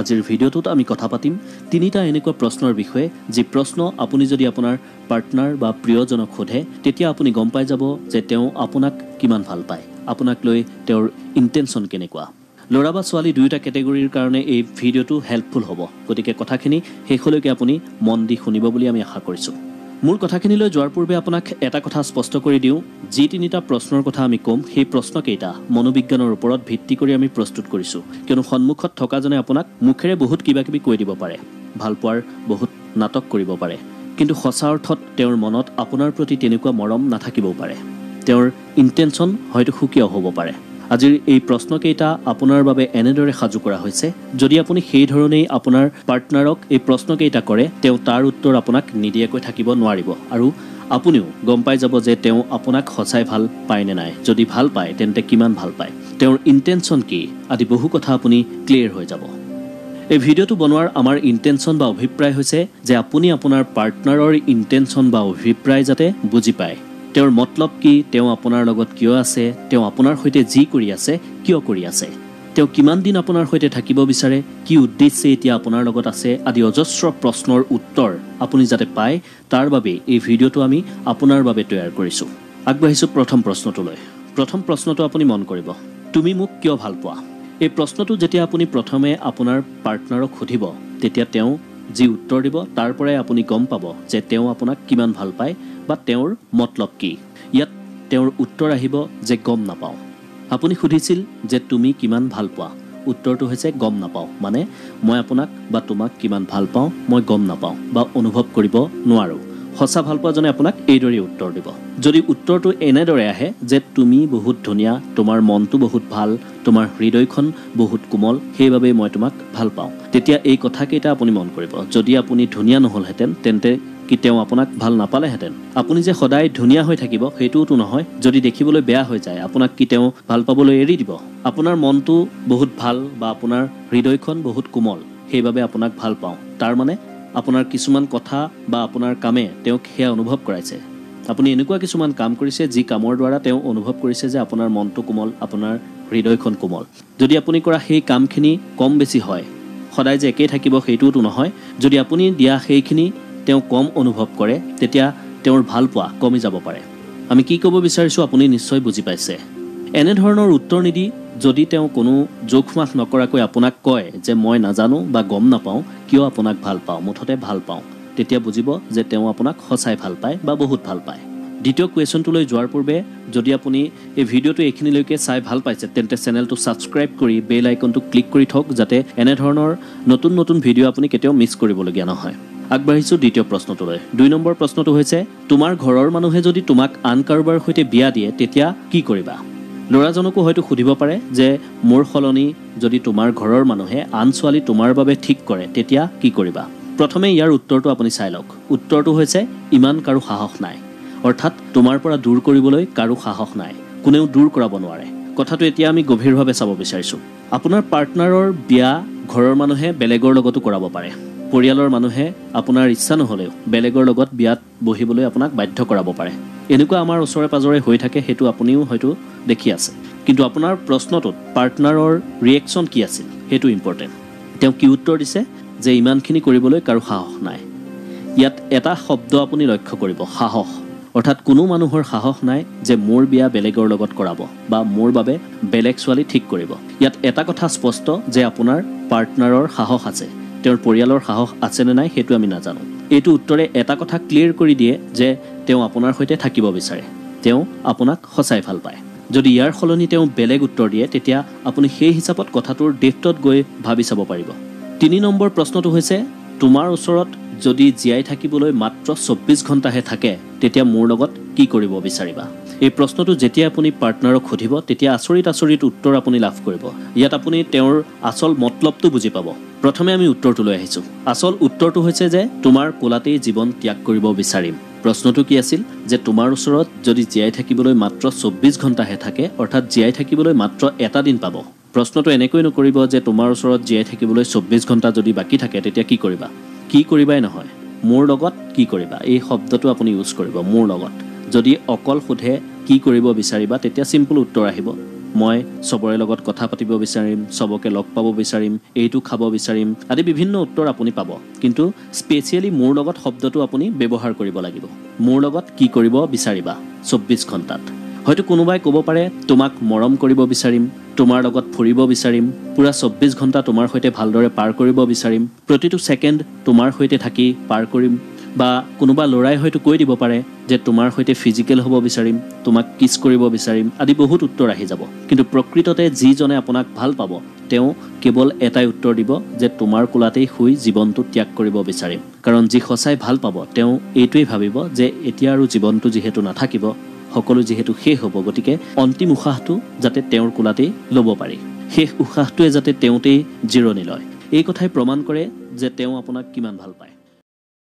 আজিৰ ভিডিঅ'টোত আমি কথা পাতিম তিনিটা এনেকুৱা প্ৰশ্নৰ বিষয়ে যি প্ৰশ্ন আপুনি যদি আপোনাৰ পাৰ্টনাৰ বা প্ৰিয়জনক সোধে তেতিয়া আপুনি গম পাই যাব যে তেওঁ আপোনাক কিমান ভাল পায় আপোনাক লৈ তেওঁৰ ইণ্টেনশ্যন কেনেকুৱা। ল'ৰা বা ছোৱালী দুয়োটা কেটেগৰীৰ কাৰণে এই ভিডিঅ'টো হেল্পফুল হ'ব। গতিকে কথাখিনি শেষলৈকে আপুনি মন দি শুনিব বুলি আমি আশা কৰিছোঁ। মোৰ কথাখিনিলৈ যোৱাৰ পূৰ্বে আপোনাক এটা কথা স্পষ্ট কৰি দিওঁ। যি তিনিটা প্ৰশ্নৰ কথা আমি ক'ম সেই প্ৰশ্নকেইটা মনোবিজ্ঞানৰ ওপৰত ভিত্তি কৰি আমি প্ৰস্তুত কৰিছোঁ। কিয়নো সন্মুখত থকাজনে আপোনাক মুখেৰে বহুত কিবা কিবি কৈ দিব পাৰে। ভাল পোৱাৰ বহুত নাটক কৰিব পাৰে। কিন্তু সঁচা অৰ্থত তেওঁৰ মনত আপোনাৰ প্ৰতি তেনেকুৱা মৰম নাথাকিবও পাৰে। তেওঁৰ ইণ্টেনশ্যন হয়তো সুকীয়াও হ'ব পাৰে। আজিৰ এই প্ৰশ্নকেইটা আপোনাৰ বাবে এনেদৰে সাজু কৰা হৈছে। যদি আপুনি সেই ধৰণেই আপোনাৰ পাৰ্টনাৰক এই প্ৰশ্নকেইটা কৰে তেওঁ তাৰ উত্তৰ আপোনাক নিদিয়াকৈ থাকিব নোৱাৰিব। আৰু আপুনিও গম পাই যাব যে তেওঁ আপোনাক সঁচাই ভাল পায় নে নাই। যদি ভাল পায় তেন্তে কিমান ভাল পায়? তেওঁৰ ইণ্টেনশ্যন কি? আদি বহু কথা আপুনি ক্লিয়াৰ হৈ যাব। এই ভিডিঅ'টো বনোৱাৰ আমাৰ ইণ্টেনশ্যন বা অভিপ্ৰায় হৈছে যে আপুনি আপোনাৰ পাৰ্টনাৰৰ ইণ্টেনশ্যন বা অভিপ্ৰায় যাতে বুজি পায়। তেওঁৰ মতলব কি তেওঁ আপোনাৰ লগত কিয় আছে তেওঁ আপোনাৰ সৈতে যি কৰি আছে কিয় কৰি আছে? তেওঁ কিমান দিন আপোনাৰ সৈতে থাকিব বিচাৰে কি উদ্দেশ্যে এতিয়া আপোনাৰ লগত আছে আদি অজস্ৰ প্ৰশ্নৰ উত্তৰ আপুনি যাতে পায় তাৰ বাবে এই ভিডিঅ'টো আমি আপোনাৰ বাবে তৈয়াৰ কৰিছোঁ। আগবাঢ়িছোঁ প্ৰথম প্ৰশ্নটোলৈ। প্ৰথম প্ৰশ্নটো আপুনি মন কৰিব তুমি মোক কিয় ভাল পোৱা? এই প্ৰশ্নটো যেতিয়া আপুনি প্ৰথমে আপোনাৰ পাৰ্টনাৰক সুধিব তেতিয়া তেওঁ যি উত্তৰ দিব তাৰ পৰাই আপুনি গম পাব যে তেওঁ আপোনাক কিমান ভাল পায় বা তেওঁৰ মতলব কি। ইয়াত তেওঁৰ উত্তৰ আহিব যে গম নাপাওঁ। আপুনি সুধিছিল যে তুমি কিমান ভাল পোৱা। উত্তৰটো হৈছে গম নাপাওঁ। মানে মই আপোনাক বা তোমাক কিমান ভাল পাওঁ মই গম নাপাওঁ বা অনুভৱ কৰিব নোৱাৰোঁ। সঁচা ভাল পোৱাজনে আপোনাক এইদৰেই উত্তৰ দিব। যদি উত্তৰটো এনেদৰে আহে যে তুমি বহুত ধুনীয়া তোমাৰ মনটো বহুত ভাল তোমাৰ হৃদয়খন বহুত কোমল সেইবাবেই মই তোমাক ভাল পাওঁ। তেতিয়া এই কথাকেইটা আপুনি মন কৰিব। যদি আপুনি ধুনীয়া নহ'লহেঁতেন তেন্তে কি তেওঁ আপোনাক ভাল নাপালেহেঁতেন? আপুনি যে সদায় ধুনীয়া হৈ থাকিব সেইটোওতো নহয়। যদি দেখিবলৈ বেয়া হৈ যায় আপোনাক কি তেওঁ ভাল পাবলৈ এৰি দিব? আপোনাৰ মনটো বহুত ভাল বা আপোনাৰ হৃদয়খন বহুত কোমল সেইবাবে আপোনাক ভাল পাওঁ। তাৰমানে আপোনাৰ কিছুমান কথা বা আপোনাৰ কামে তেওঁক সেয়া অনুভৱ কৰাইছে। আপুনি এনেকুৱা কিছুমান কাম কৰিছে যি কামৰ দ্বাৰা তেওঁ অনুভৱ কৰিছে যে আপোনাৰ মনটো কোমল আপোনাৰ হৃদয়খন কোমল। যদি আপুনি কৰা সেই কামখিনি কম বেছি হয় সদায় যে একেই থাকিব সেইটোওতো নহয় যদি আপুনি দিয়া সেইখিনি তেওঁ কম অনুভৱ কৰে তেতিয়া তেওঁৰ ভাল পোৱা কমি যাব পাৰে। আমি কি ক'ব বিচাৰিছোঁ আপুনি নিশ্চয় বুজি পাইছে। এনেধৰণৰ উত্তৰ নিদি যদি তেওঁ কোনো জোখ মাখ নকৰাকৈ আপোনাক কয় যে মই নাজানো বা গম নাপাওঁ কিয় আপোনাক ভাল পাওঁ মুঠতে ভাল পাওঁ তেতিয়া বুজিব যে তেওঁ আপোনাক সঁচাই ভাল পায় বা বহুত ভাল পায়। দ্বিতীয় কুৱেশ্যনটোলৈ যোৱাৰ পূৰ্বে যদি আপুনি এই ভিডিঅ'টো এইখিনিলৈকে চাই ভাল পাইছে তেন্তে চেনেলটো ছাবস্ক্ৰাইব কৰি বেল আইকনটো ক্লিক কৰি থওক যাতে এনেধৰণৰ নতুন নতুন ভিডিঅ' আপুনি কেতিয়াও মিছ কৰিবলগীয়া নহয়। আগবাঢ়িছোঁ দ্বিতীয় প্ৰশ্নটোলৈ। দুই নম্বৰ প্ৰশ্নটো হৈছে তোমাৰ ঘৰৰ মানুহে যদি তোমাক আন কাৰোবাৰ সৈতে বিয়া দিয়ে তেতিয়া কি কৰিবা? ল'ৰাজনকো হয়তো সুধিব পাৰে যে মোৰ সলনি যদি তোমাৰ ঘৰৰ মানুহে আন ছোৱালী তোমাৰ বাবে ঠিক কৰে তেতিয়া কি কৰিবা? প্ৰথমে ইয়াৰ উত্তৰটো আপুনি চাই লওক। উত্তৰটো হৈছে ইমান কাৰো সাহস নাই। অৰ্থাৎ তোমাৰ পৰা দূৰ কৰিবলৈ কাৰো সাহস নাই কোনেও দূৰ কৰাব নোৱাৰে। কথাটো এতিয়া আমি গভীৰভাৱে চাব বিচাৰিছোঁ। আপোনাৰ পাৰ্টনাৰৰ বিয়া ঘৰৰ মানুহে বেলেগৰ লগতো কৰাব পাৰে। পৰিয়ালৰ মানুহে আপোনাৰ ইচ্ছা নহ'লেও বেলেগৰ লগত বিয়াত বহিবলৈ আপোনাক বাধ্য কৰাব পাৰে। এনেকুৱা আমাৰ ওচৰে পাঁজৰে হৈ থাকে সেইটো আপুনিও হয়তো দেখি আছে। কিন্তু আপোনাৰ প্ৰশ্নটোত পাৰ্টনাৰৰ ৰিয়েকশ্যন কি আছিল সেইটো ইম্পৰ্টেণ্ট তেওঁ কি উত্তৰ দিছে যে ইমানখিনি কৰিবলৈ কাৰো সাহস নাই? ইয়াত এটা শব্দ আপুনি লক্ষ্য কৰিব সাহস। অৰ্থাৎ কোনো মানুহৰ সাহস নাই যে মোৰ বিয়া বেলেগৰ লগত কৰাব বা মোৰ বাবে বেলেগ ছোৱালী ঠিক কৰিব। ইয়াত এটা কথা স্পষ্ট যে আপোনাৰ পাৰ্টনাৰৰ সাহস আছে। তেওঁৰ পৰিয়ালৰ সাহস আছেনে নাই সেইটো আমি নাজানো। এইটো উত্তৰে এটা কথা ক্লিয়াৰ কৰি দিয়ে যে তেওঁ আপোনাৰ সৈতে থাকিব বিচাৰে। তেওঁ আপোনাক সঁচাই ভাল পায়। যদি ইয়াৰ সলনি তেওঁ বেলেগ উত্তৰ দিয়ে তেতিয়া আপুনি সেই হিচাপত কথাটোৰ ডেফটত গৈ ভাবি চাব পাৰিব। তিনি নম্বৰ প্ৰশ্নটো হৈছে তোমাৰ ওচৰত যদি জীয়াই থাকিবলৈ মাত্ৰ চৌব্বিছ ঘণ্টাহে থাকে তেতিয়া মোৰ লগত কি কৰিব বিচাৰিবা? এই প্ৰশ্নটো যেতিয়া আপুনি পাৰ্টনাৰক সুধিব তেতিয়া আচৰিত আচৰিত উত্তৰ আপুনি লাভ কৰিব। ইয়াত আপুনি তেওঁৰ আচল মতলবটো বুজি পাব। প্ৰথমে আমি উত্তৰটোলৈ আহিছোঁ। আচল উত্তৰটো হৈছে যে তোমাৰ কোলাতেই জীৱন ত্যাগ কৰিব বিচাৰিম। প্ৰশ্নটো কি আছিল? যে তোমাৰ ওচৰত যদি জীয়াই থাকিবলৈ মাত্ৰ চৌব্বিছ ঘণ্টাহে থাকে অৰ্থাৎ জীয়াই থাকিবলৈ মাত্ৰ এটা দিন পাব। প্ৰশ্নটো এনেকৈ নকৰিব যে তোমাৰ ওচৰত জীয়াই থাকিবলৈ চৌব্বিছ ঘণ্টা যদি বাকী থাকে তেতিয়া কি কৰিবা? কি কৰিবাই নহয় মোৰ লগত কি কৰিবা? এই শব্দটো আপুনি ইউজ কৰিব মোৰ লগত। যদি অকল সোধে কি কৰিব বিচাৰিবা তেতিয়া চিম্পুল উত্তৰ আহিব। মই চবৰে লগত কথা পাতিব বিচাৰিম চবকে লগ পাব বিচাৰিম এইটো খাব বিচাৰিম আদি বিভিন্ন উত্তৰ আপুনি পাব। কিন্তু স্পেচিয়েলি মোৰ লগত শব্দটো আপুনি ব্যৱহাৰ কৰিব লাগিব। মোৰ লগত কি কৰিব বিচাৰিবা? চৌব্বিছ ঘণ্টাত। হয়তো কোনোবাই ক'ব পাৰে তোমাক মৰম কৰিব বিচাৰিম তোমাৰ লগত ফুৰিব বিচাৰিম পূৰা চৌব্বিছ ঘণ্টা তোমাৰ সৈতে ভালদৰে পাৰ কৰিব বিচাৰিম প্ৰতিটো ছেকেণ্ড তোমাৰ সৈতে থাকি পাৰ কৰিম বা কোনোবা ল'ৰাই হয়তো কৈ দিব পাৰে যে তোমাৰ সৈতে ফিজিকেল হ'ব বিচাৰিম তোমাক কিছ কৰিব বিচাৰিম আদি বহুত উত্তৰ আহি যাব। কিন্তু প্ৰকৃততে যিজনে আপোনাক ভাল পাব তেওঁ কেৱল এটাই উত্তৰ দিব যে তোমাৰ কোলাতেই শুই জীৱনটো ত্যাগ কৰিব বিচাৰিম। কাৰণ যি সঁচাই ভাল পাব তেওঁ এইটোৱেই ভাবিব যে এতিয়া আৰু জীৱনটো যিহেতু নাথাকিব সকলো যিহেতু শেষ হ'ব গতিকে অন্তিম উশাহটো যাতে তেওঁৰ কোলাতেই ল'ব পাৰি। শেষ উশাহটোৱে যাতে তেওঁতেই জিৰণি লয়। এই কথাই প্ৰমাণ কৰে যে তেওঁ আপোনাক কিমান ভাল পায়।